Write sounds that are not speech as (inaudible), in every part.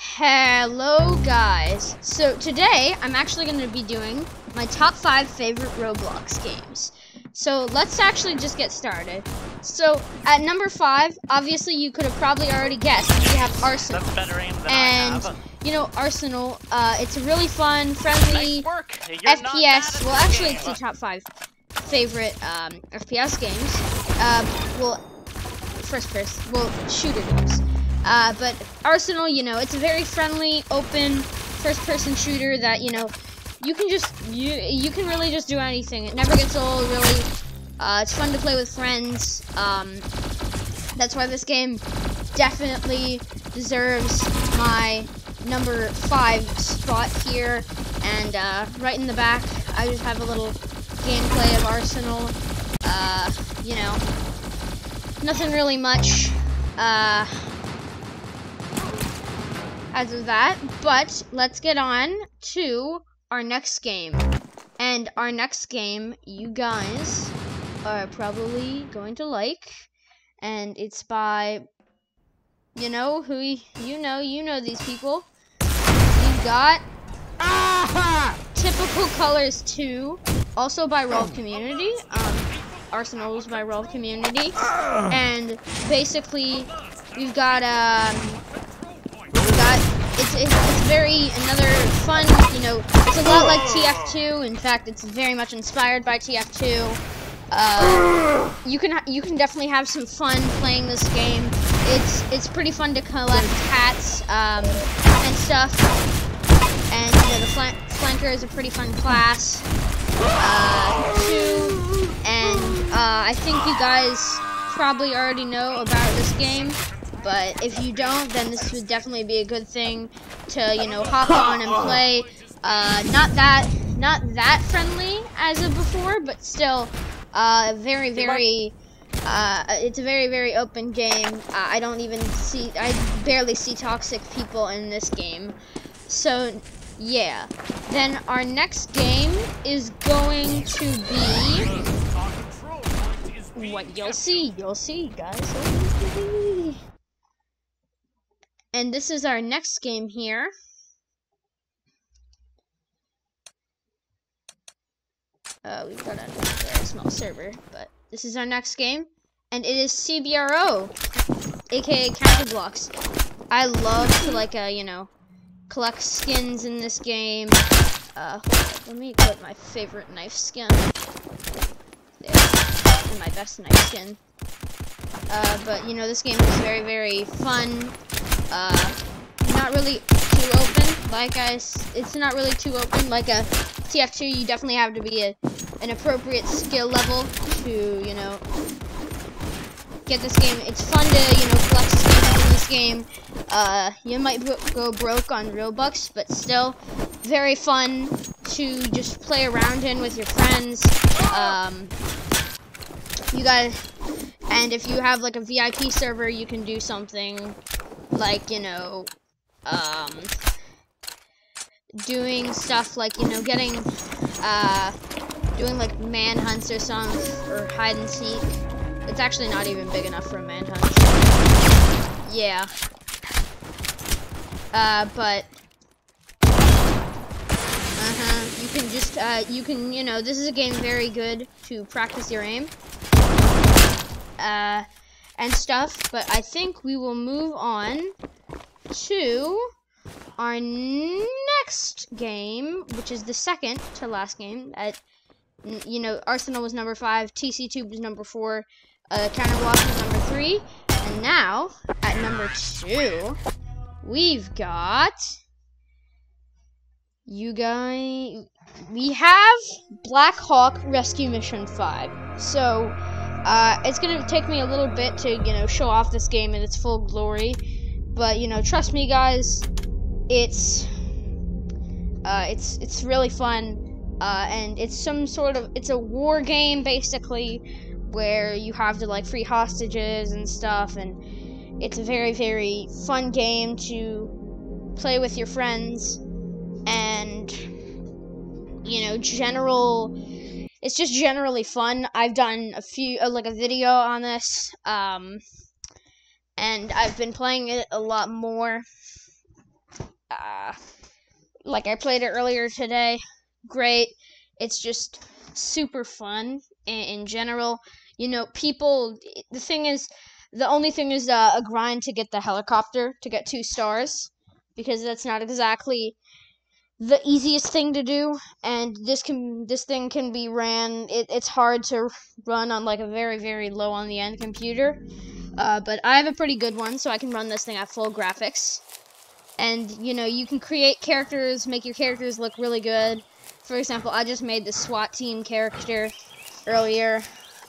Hello guys! So today I'm actually going to be doing my top 5 favorite Roblox games. So let's actually just get started. So at number 5, obviously you could have probably already guessed, we have Arsenal. That's better aim than And, you know, Arsenal, uh, it's a really fun, friendly Nice work. You're not FPS. Well, actually it's the top 5 favorite um, FPS games. Uh, well, first person, well, shooter games. Uh, but Arsenal, you know, it's a very friendly, open, first-person shooter that you know you can just you you can really just do anything. It never gets old, really. Uh, it's fun to play with friends. Um, that's why this game definitely deserves my number five spot here. And uh, right in the back, I just have a little gameplay of Arsenal. Uh, you know, nothing really much. Uh, as of that, but let's get on to our next game. And our next game, you guys are probably going to like, and it's by, you know, who, you know, you know these people. We've got Typical Colors 2, also by ROLVe Community. Um, Arsenal's by ROLVe Community. And basically, we've got, um, it's, it's, it's very, another fun, you know, it's a lot like TF2. In fact, it's very much inspired by TF2. Uh, you can you can definitely have some fun playing this game. It's it's pretty fun to collect hats um, and stuff. And you know the flan- flanker is a pretty fun class uh, too. And uh, I think you guys probably already know about this game. But if you don't, then this would definitely be a good thing to you know hop on and play. Uh, not that not that friendly as of before, but still uh, very very. Uh, it's a very very open game. Uh, I don't even see I barely see toxic people in this game. So yeah. Then our next game is going to be what you'll see. You'll see, guys. And this is our next game here. Uh, we've got a very small server, but this is our next game, and it is CBRO, aka Counter Blox. I love to like, uh, you know, collect skins in this game. Uh, let me put my favorite knife skin. There, and my best knife skin. Uh, but you know, this game is very, very fun. Uh, not really too open. Like I, it's not really too open. Like a TF2, you definitely have to be a, an appropriate skill level to, you know, get this game. It's fun to, you know, skins in this game. Uh, you might go broke on Robux, but still very fun to just play around in with your friends. Um, you guys, and if you have like a VIP server, you can do something like, you know, um, doing stuff like, you know, getting, uh, doing like manhunts or something, or hide and seek. It's actually not even big enough for a manhunt. Yeah. Uh, but uh-huh. You can just uh you can, you know, this is a game very good to practice your aim. Uh and stuff, but I think we will move on to our next game, which is the second to last game. At you know, Arsenal was number five, TC2 was number four, uh, Counterblock was number three, and now at number two, we've got you guys. We have Black Hawk Rescue Mission Five. So uh, it's gonna take me a little bit to you know show off this game in its full glory, but you know trust me, guys, it's uh, it's it's really fun. Uh, and it's some sort of it's a war game basically where you have to like free hostages and stuff and it's a very very fun game to play with your friends and you know general it's just generally fun i've done a few uh, like a video on this um and i've been playing it a lot more uh, like I played it earlier today. Great. It's just super fun in, in general. You know, people. The thing is, the only thing is uh, a grind to get the helicopter to get two stars because that's not exactly the easiest thing to do and this can this thing can be ran it, it's hard to run on like a very very low on the end computer uh, but I have a pretty good one so I can run this thing at full graphics. And you know you can create characters make your characters look really good. For example I just made the SWAT team character earlier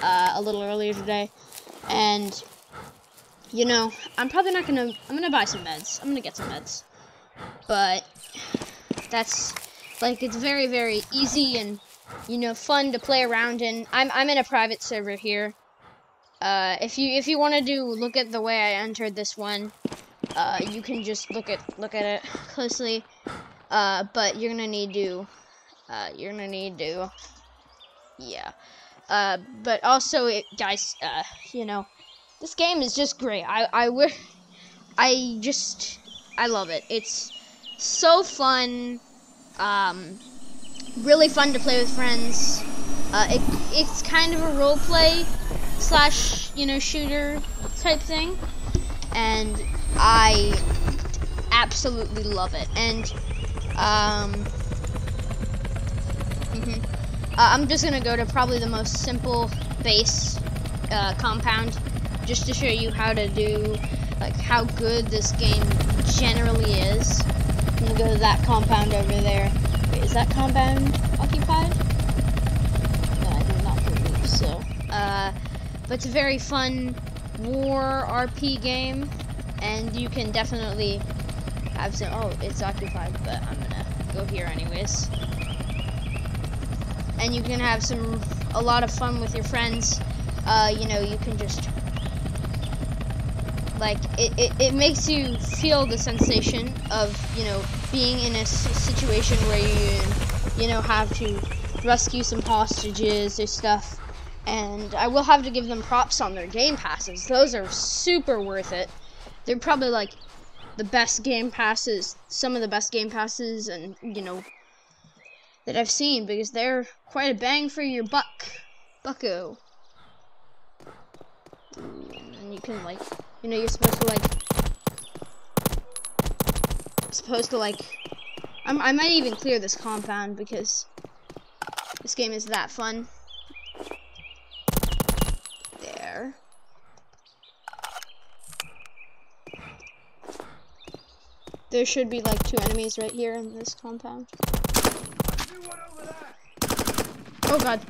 uh, a little earlier today and you know I'm probably not gonna I'm gonna buy some meds. I'm gonna get some meds. But that's like it's very very easy and you know fun to play around in. I'm I'm in a private server here. Uh, if you if you want to do look at the way I entered this one, uh, you can just look at look at it closely. Uh, but you're gonna need to uh, you're gonna need to yeah. Uh, but also it guys uh, you know this game is just great. I I I just I love it. It's so fun. Um, really fun to play with friends. Uh, it, it's kind of a role play slash, you know, shooter type thing. And I absolutely love it. And, um, mm -hmm. uh, I'm just gonna go to probably the most simple base uh, compound just to show you how to do, like, how good this game generally is. I'm gonna go to that compound over there. Wait, is that compound occupied? No, I do not believe so. Uh, but it's a very fun war RP game, and you can definitely have some. Oh, it's occupied, but I'm gonna go here anyways. And you can have some a lot of fun with your friends. Uh, you know, you can just like it, it, it makes you feel the sensation of you know being in a situation where you you know have to rescue some hostages or stuff. And I will have to give them props on their game passes. Those are super worth it. They're probably like the best game passes some of the best game passes and you know that I've seen because they're quite a bang for your buck bucko. And you can like you know, you're supposed to like, supposed to like, I'm, I might even clear this compound because this game is that fun. There. There should be like two enemies right here in this compound. Oh god.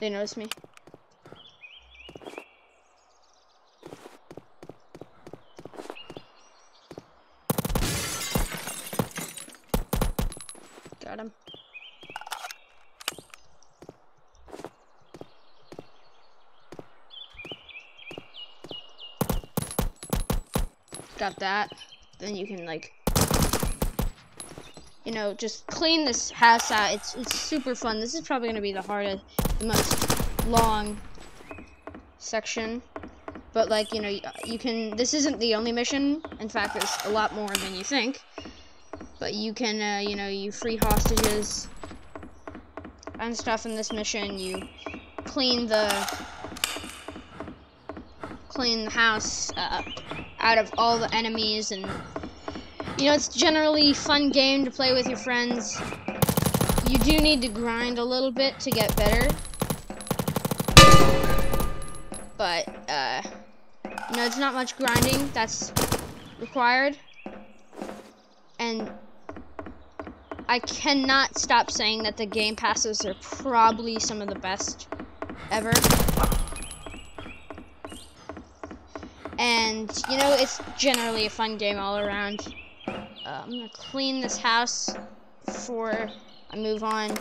They noticed me. Got him. Got that. Then you can like you know, just clean this house out. It's it's super fun. This is probably gonna be the hardest, the most long section. But like, you know, you, you can. This isn't the only mission. In fact, there's a lot more than you think. But you can, uh, you know, you free hostages and stuff in this mission. You clean the clean the house uh, out of all the enemies, and you know it's generally fun game to play with your friends. You do need to grind a little bit to get better, but uh, know it's not much grinding that's required, and I cannot stop saying that the game passes are probably some of the best ever. And, you know, it's generally a fun game all around. Uh, I'm to clean this house before I move on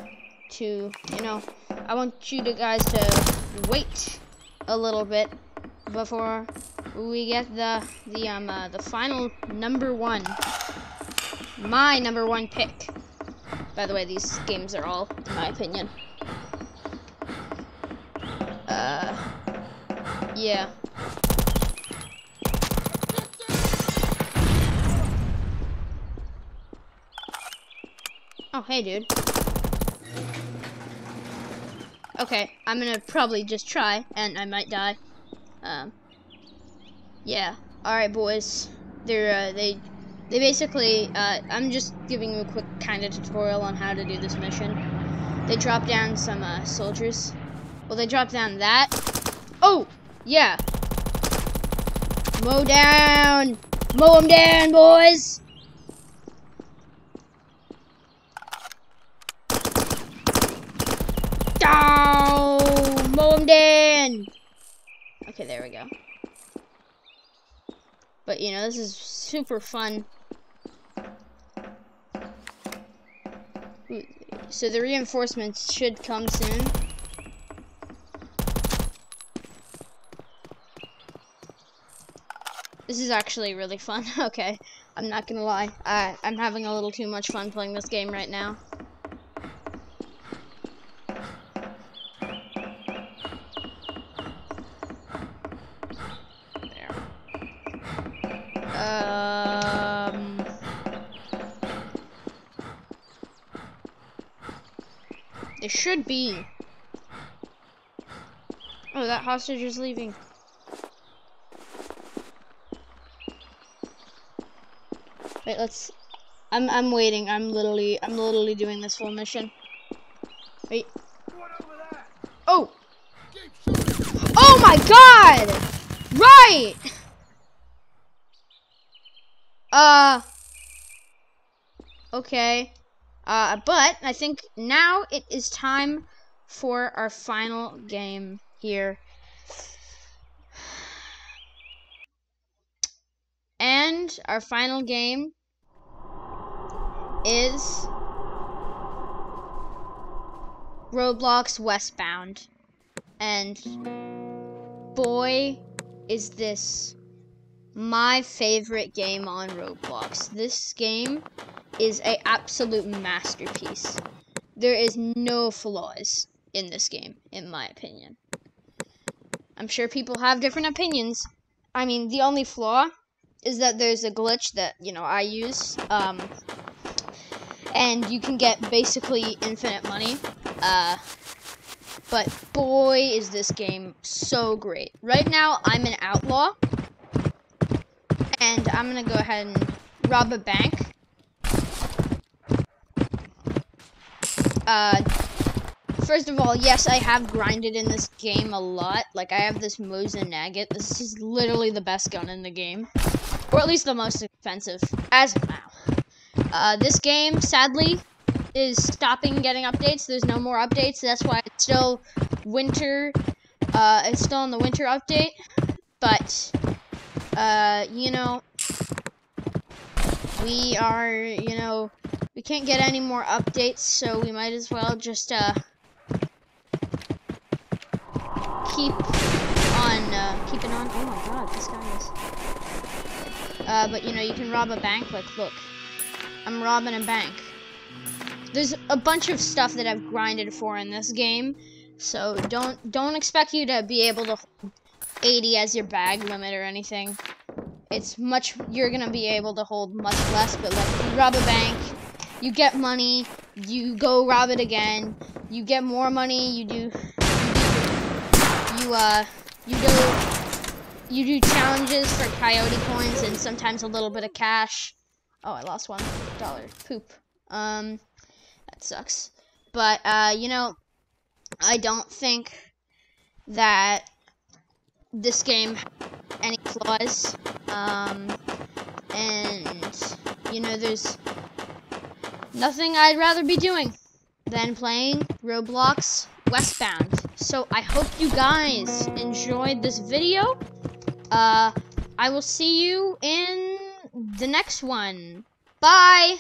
to, you know, I want you to guys to wait a little bit before we get the the um uh, the final number one my number one pick by the way, these games are all, in my opinion. Uh, yeah. Oh, hey, dude. Okay, I'm gonna probably just try, and I might die. Um, yeah. All right, boys. They're uh, they they basically. Uh, I'm just giving you a quick kind of tutorial on how to do this mission. They drop down some uh, soldiers. Well, they drop down that. Oh, yeah. Mow down. Mow them down, boys. Down. Mow down. Okay, there we go. But, you know, this is super fun. So the reinforcements should come soon. This is actually really fun. (laughs) okay, I'm not gonna lie. I, I'm having a little too much fun playing this game right now. Should be. Oh, that hostage is leaving. Wait, let's. I'm I'm waiting. I'm literally I'm literally doing this whole mission. Wait. Oh. Oh my God! Right. Uh. Okay. Uh, but I think now it is time for our final game here. And our final game is Roblox Westbound. And boy, is this my favorite game on Roblox. This game is a absolute masterpiece. There is no flaws in this game, in my opinion. I'm sure people have different opinions. I mean, the only flaw is that there's a glitch that, you know, I use. Um, and you can get basically infinite money. Uh, but boy, is this game so great. Right now, I'm an outlaw. And I'm to go ahead and rob a bank. Uh, first of all, yes, I have grinded in this game a lot. Like, I have this Mosin Nagant. This is literally the best gun in the game. Or at least the most expensive, as of now. Uh, this game, sadly, is stopping getting updates. There's no more updates. That's why it's still winter. Uh, it's still in the winter update. But, uh, you know, we are, you know, can't get any more updates, so we might as well just, uh, keep on, uh, keep it on. Oh my god, this guy is. Uh, but, you know, you can rob a bank. Like, look. I'm robbing a bank. There's a bunch of stuff that I've grinded for in this game, so don't don't expect you to be able to hold 80 as your bag limit or anything. It's much you're gonna be able to hold much less, but like rob a bank, you get money, you go rob it again, you get more money, you do you uh you do you do challenges for coyote coins and sometimes a little bit of cash. Oh, I lost one dollar. Poop. Um, that sucks. But uh, you know, I don't think that this game any flaws. Um, and you know, there's nothing I'd rather be doing than playing Roblox Westbound. So I hope you guys enjoyed this video. Uh, I will see you in the next one. Bye!